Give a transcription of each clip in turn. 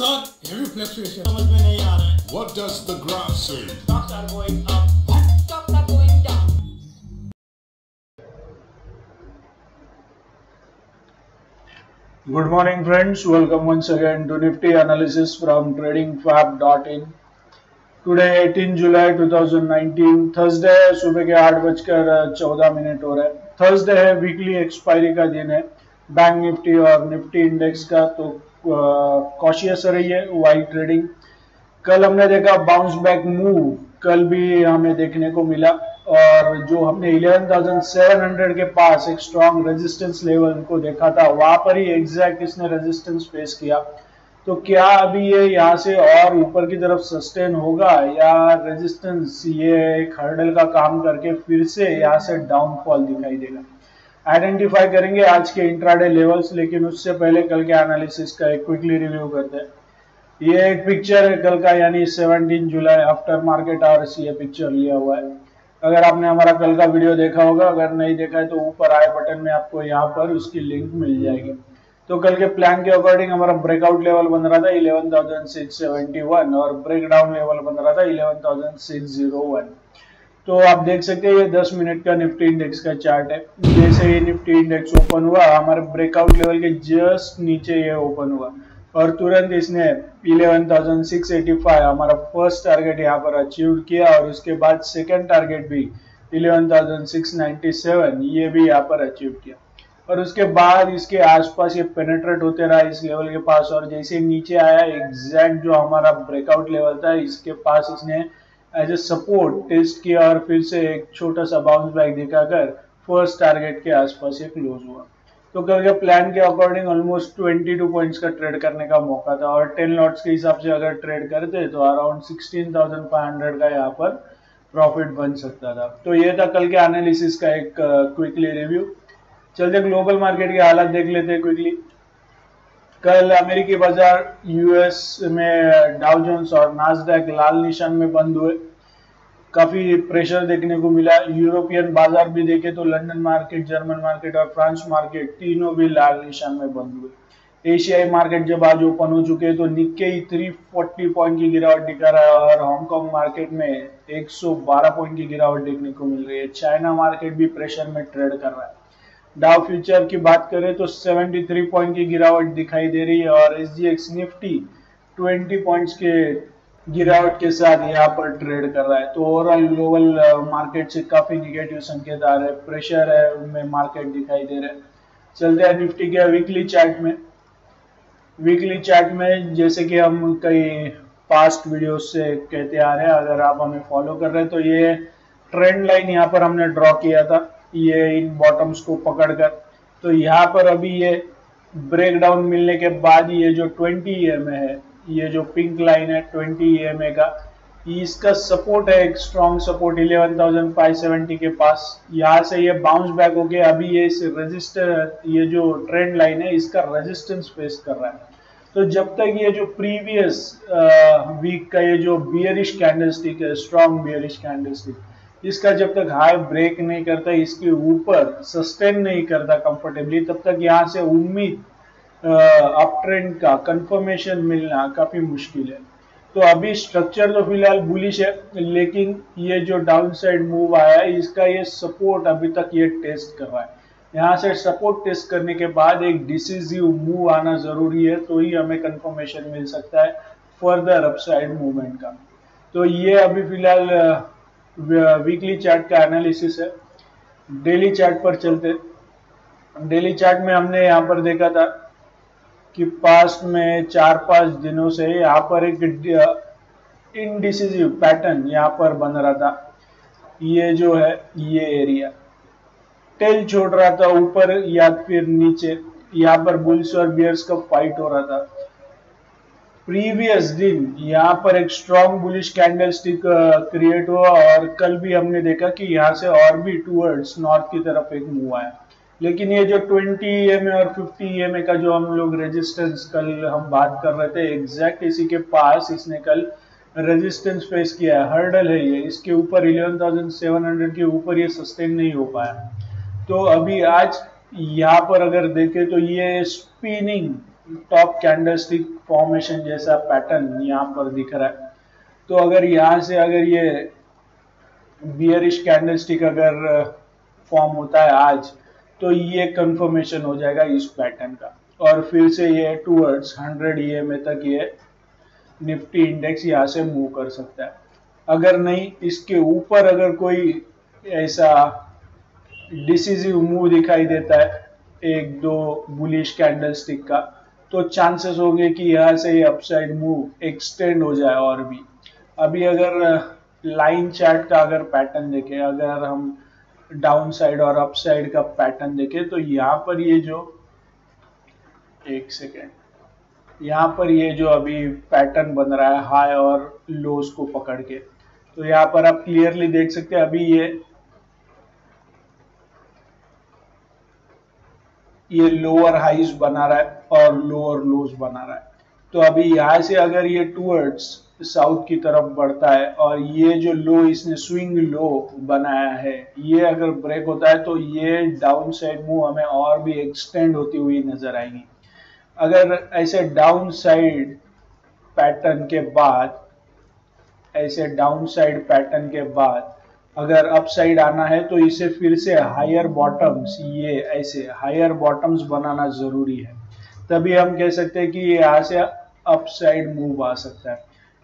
Son, heavy fluctuation. समझ में नहीं आ रहा है What does the graph say? stocks are going up What stocks are going down? Good morning, friends. Welcome once again to Nifty analysis from TradingFab.in. Today 18 जुलाई 2019 Thursday है सुबह के आठ बजकर चौदह मिनट हो रहे हैं थर्सडे है वीकली एक्सपायरी का दिन है बैंक निफ्टी और निफ्टी इंडेक्स का तो कॉशियस रहिए वाइट ट्रेडिंग कल हमने देखा बाउंस बैक मूव कल भी हमें देखने को मिला। और जो हमने 11,700 के पास एक स्ट्रॉन्ग रेजिस्टेंस लेवल को देखा था वहाँ पर ही एग्जैक्ट इसने रेजिस्टेंस फेस किया? तो क्या अभी ये यहाँ से और ऊपर की तरफ़ सस्टेन होगा या रेजिस्टेंस ये एक हर्डल का काम करके फिर से यहाँ से डाउनफॉल दिखाई देगा? आइडेंटिफाई करेंगे आज के इंट्राडे लेवल्स लेकिन उससे पहले कल के एनालिसिस का एक क्विकली रिव्यू करते हैं। ये एक पिक्चर है कल का यानी 17 जुलाई आफ्टर मार्केट आवर्स ये पिक्चर लिया हुआ है। अगर आपने हमारा कल का वीडियो देखा होगा अगर नहीं देखा है तो ऊपर आए बटन में आपको यहाँ पर उसकी लिंक मिल जाएगी। तो कल के प्लान के अकॉर्डिंग हमारा ब्रेकआउट लेवल बन रहा था 11,671 और ब्रेक लेवल बन रहा था 11,601 तो आप देख सकते हैं ये 10 मिनट का निफ्टी इंडेक्स का चार्ट है। जैसे ये निफ्टी इंडेक्स ओपन हुआ हमारे ब्रेकआउट लेवल के जस्ट नीचे ये ओपन हुआ। और तुरंत इसने 11,685 हमारा फ़र्स्ट टारगेट यहाँ पर अचीव किया और उसके बाद सेकंड टारगेट भी 11,697 ये भी यहाँ पर अचीव किया। और उसके बाद इसके आसपास ये पेनेट्रेट होते रहा इस लेवल के पास और जैसे नीचे आया एग्जैक्ट जो हमारा ब्रेकआउट लेवल था इसके पास इसने एज ए सपोर्ट टेस्ट किया और फिर से एक छोटा सा बाउंस बैक दिखाकर फ़र्स्ट टारगेट के आसपास ये क्लोज हुआ। तो कल के प्लान के अकॉर्डिंग ऑलमोस्ट 22 पॉइंट्स का ट्रेड करने का मौका था और 10 लॉट्स के हिसाब से अगर ट्रेड करते तो अराउंड 16,500 का यहाँ पर प्रॉफिट बन सकता था। तो ये था कल के एनालिसिस का एक क्विकली रिव्यू चलते ग्लोबल मार्केट की हालत देख लेते हैं क्विकली कल अमेरिकी बाज़ार यूएस में डाउ जोन्स और नासडैक लाल निशान में बंद हुए। काफ़ी प्रेशर देखने को मिला। यूरोपियन बाज़ार भी देखे तो लंदन मार्केट, जर्मन मार्केट और फ्रांस मार्केट तीनों भी लाल निशान में बंद हुए। एशियाई मार्केट जब आज ओपन हो चुके हैं तो निक्के 340 पॉइंट की गिरावट दिखा रहा है और हांगकांग मार्केट में 112 पॉइंट की गिरावट देखने को मिल रही है। चाइना मार्केट भी प्रेशर में ट्रेड कर रहा है। डाउ फ्यूचर की बात करें तो 73 पॉइंट की गिरावट दिखाई दे रही है और एस निफ्टी 20 पॉइंट्स के गिरावट के साथ यहाँ पर ट्रेड कर रहा है। तो ओवरऑल ग्लोबल मार्केट से काफ़ी निगेटिव संकेत आ रहे हैं। प्रेशर है उनमें मार्केट दिखाई दे रहे हैं। चलते हैं निफ्टी के वीकली चार्ट में। वीकली चार्ट में जैसे कि हम कई पास्ट वीडियोस से कहते आ रहे हैं, अगर आप हमें फॉलो कर रहे हैं तो ये ट्रेंड लाइन यहाँ पर हमने ड्रॉ किया था। ये इन बॉटम्स को पकड़कर। तो यहाँ पर अभी ये ब्रेक डाउन मिलने के बाद ये जो 20 एम है ये जो पिंक लाइन है 20 एम का इसका सपोर्ट है एक स्ट्रॉन्ग सपोर्ट 11,570 के पास। यहाँ से ये बाउंस बैक हो गया अभी ये इस रेजिस्टर ये जो ट्रेंड लाइन है इसका रेजिस्टेंस फेस कर रहा है। तो जब तक ये जो प्रीवियस वीक का ये जो बियरिश कैंडलस्टिक है स्ट्रॉन्ग बियरिश कैंडलस्टिक इसका जब तक हाई ब्रेक नहीं करता, इसके ऊपर सस्टेन नहीं करता कंफर्टेबली तब तक यहाँ से उम्मीद अप ट्रेंड का कंफर्मेशन मिलना काफ़ी मुश्किल है। तो अभी स्ट्रक्चर तो फ़िलहाल बुलिश है, लेकिन ये जो डाउन साइड मूव आया, इसका ये सपोर्ट अभी तक ये टेस्ट कर रहा है। यहाँ से सपोर्ट टेस्ट करने के बाद एक डिसीजिव मूव आना ज़रूरी है तो ही हमें कंफर्मेशन मिल सकता है फर्दर अपसाइड मूवमेंट का। तो ये अभी फ़िलहाल वीकली चार्ट का एनालिसिस है। डेली चार्ट पर चलते। डेली चार्ट में हमने यहाँ पर देखा था कि पास्ट में चार पाँच दिनों से यहाँ पर एक इनडिसिजिव पैटर्न यहाँ पर बन रहा था। ये जो है, ये एरिया टेल छोड़ रहा था ऊपर या फिर नीचे। यहाँ पर बुल्स और बियर्स का फाइट हो रहा था। प्रीवियस दिन यहाँ पर एक strong bullish candle stick create हुआ और कल भी हमने देखा कि यहाँ से और भी टूवर्ड्स नॉर्थ की तरफ़ एक मूव आया। लेकिन ये जो 20 एम और 50 एम का जो हम लोग रेजिस्टेंस कल हम बात कर रहे थे एग्जैक्ट इसी के पास इसने कल रेजिस्टेंस फेस किया है। हर्डल है ये इसके ऊपर 11,700 के ऊपर ये सस्टेन नहीं हो पाया। तो अभी आज यहाँ पर अगर देखें तो ये स्पिनिंग टॉप कैंडलस्टिक फॉर्मेशन जैसा पैटर्न यहाँ पर दिख रहा है। तो अगर यहाँ से अगर ये बियरिश कैंडलस्टिक अगर फॉर्म होता है आज तो ये कंफर्मेशन हो जाएगा इस पैटर्न का। और फिर से ये टूवर्ड्स 100 ईएमए तक ये निफ्टी इंडेक्स यहाँ से मूव कर सकता है। अगर नहीं, इसके ऊपर अगर कोई ऐसा डिसीजिव मूव दिखाई देता है, एक दो बुलिश कैंडल स्टिक का तो चांसेस होंगे कि यहाँ से ये अपसाइड मूव एक्सटेंड हो जाए और भी। अभी अगर लाइन चार्ट का अगर पैटर्न देखें, अगर हम डाउन साइड और अप साइड का पैटर्न देखें तो यहाँ पर ये जो, एक सेकेंड यहाँ पर ये जो अभी पैटर्न बन रहा है हाई और लोज को पकड़ के तो यहाँ पर आप क्लियरली देख सकते हैं, अभी ये ये लोअर हाइज बना रहा है और लोअर लोज बना रहा है। तो अभी यहाँ से अगर ये टूवर्ड्स साउथ की तरफ़ बढ़ता है और ये जो लो इसने स्विंग लो बनाया है, ये अगर ब्रेक होता है तो ये डाउन साइड मूव हमें और भी एक्सटेंड होती हुई नज़र आएगी। अगर ऐसे डाउन साइड पैटर्न के बाद, ऐसे डाउन साइड पैटर्न के बाद अगर अप साइड आना है तो इसे फिर से हायर बॉटम्स ये ऐसे हायर बॉटम्स बनाना ज़रूरी है। तभी हम कह सकते हैं कि ये यहाँ से अप साइड मूव आ सकता है।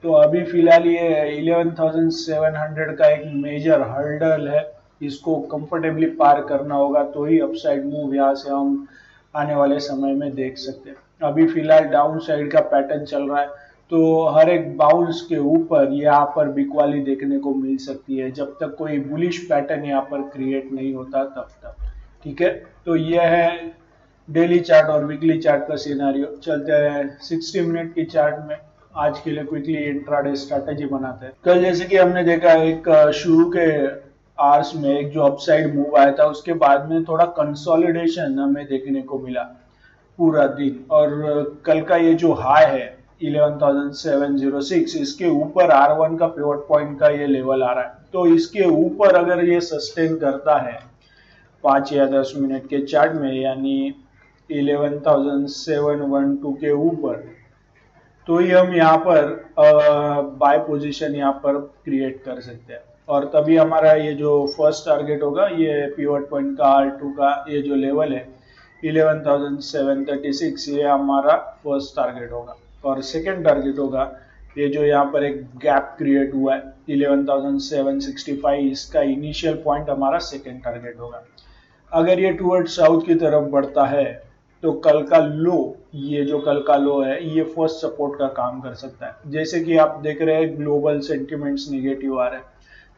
तो अभी फ़िलहाल ये 11,700 का एक मेजर हर्डल है। इसको कंफर्टेबली पार करना होगा तो ही अपसाइड मूव यहाँ से हम आने वाले समय में देख सकते हैं। अभी फ़िलहाल डाउन साइड का पैटर्न चल रहा है। तो हर एक बाउंस के ऊपर यहाँ पर बिकवाली देखने को मिल सकती है। जब तक कोई बुलिश पैटर्न यहाँ पर क्रिएट नहीं होता, तब तक। ठीक है? तो यह है डेली चार्ट और वीकली चार्ट का सिनारियो चलते हैं 60 मिनट की चार्ट में। आज के लिए क्विकली इंट्राडे स्ट्रैटेजी बनाते हैं। कल जैसे कि हमने देखा, एक शुरू के आर्स में एक जो अपसाइड मूव आया था, उसके बाद में थोड़ा कंसोलिडेशन हमें देखने को मिला पूरा दिन। और कल का ये जो हाई है 11,706 इसके ऊपर R1 का पिवट पॉइंट का ये लेवल आ रहा है। तो इसके ऊपर अगर ये सस्टेन करता है पाँच या दस मिनट के चार्ट में यानी 11,712 के ऊपर तो ही हम यहाँ पर बाय पोजीशन यहाँ पर क्रिएट कर सकते हैं। और तभी हमारा ये जो फ़र्स्ट टारगेट होगा ये पिवट पॉइंट का आर टू का ये जो लेवल है 11,736 ये हमारा फ़र्स्ट टारगेट होगा। और सेकेंड टारगेट होगा। ये जो यहाँ पर एक गैप क्रिएट हुआ है 11,765 इसका इनिशियल पॉइंट हमारा सेकेंड टारगेट होगा। अगर ये टूवर्ड साउथ की तरफ़ बढ़ता है तो कल का लो ये जो कल का लो है ये फ़र्स्ट सपोर्ट का काम कर सकता है। जैसे कि आप देख रहे हैं ग्लोबल सेंटिमेंट्स निगेटिव आ रहे हैं।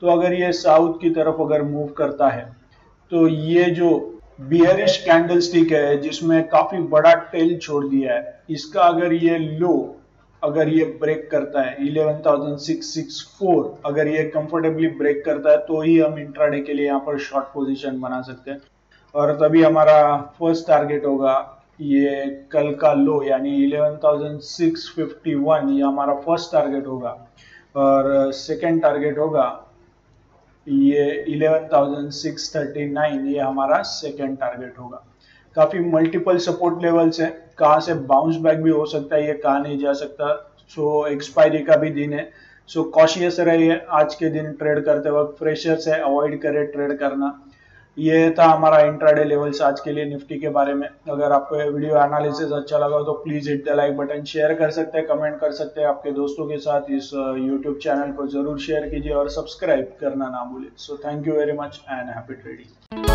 तो अगर ये साउथ की तरफ़ अगर मूव करता है तो ये जो बियरिश कैंडल स्टिक है जिसमें काफ़ी बड़ा टेल छोड़ दिया है। इसका अगर ये लो अगर ये ब्रेक करता है 11,664 अगर ये कंफर्टेबली ब्रेक करता है तो ही हम इंट्राडे के लिए यहाँ पर शॉर्ट पोजीशन बना सकते हैं। और तभी हमारा फ़र्स्ट टारगेट होगा ये कल का लो यानी 11,651 ये हमारा फ़र्स्ट टारगेट होगा। और सेकेंड टारगेट होगा ये 11,639 ये हमारा सेकेंड टारगेट होगा। काफ़ी मल्टीपल सपोर्ट लेवल्स है। कहाँ से बाउंस बैक भी हो सकता है ये कहा नहीं जा सकता। सो एक्सपायरी का भी दिन है। सो कॉशियस रहिए। आज के दिन ट्रेड करते वक्त फ्रेशर्स है। अवॉइड करें ट्रेड करना। ये था हमारा इंट्राडे लेवल्स आज के लिए निफ्टी के बारे में। अगर आपको ये वीडियो एनालिसिस अच्छा लगा तो please hit the like button share कर सकते हैं कमेंट कर सकते हैं आपके दोस्तों के साथ। इस यूट्यूब चैनल को ज़रूर शेयर कीजिए और सब्सक्राइब करना ना भूलें। So thank you very much and happy trading